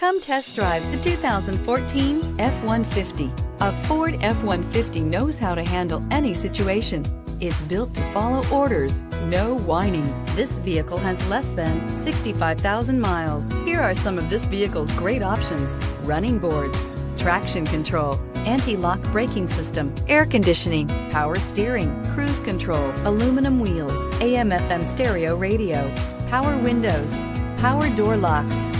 Come test drive the 2014 F-150. A Ford F-150 knows how to handle any situation. It's built to follow orders, no whining. This vehicle has less than 65,000 miles. Here are some of this vehicle's great options. Running boards, traction control, anti-lock braking system, air conditioning, power steering, cruise control, aluminum wheels, AM FM stereo radio, power windows, power door locks.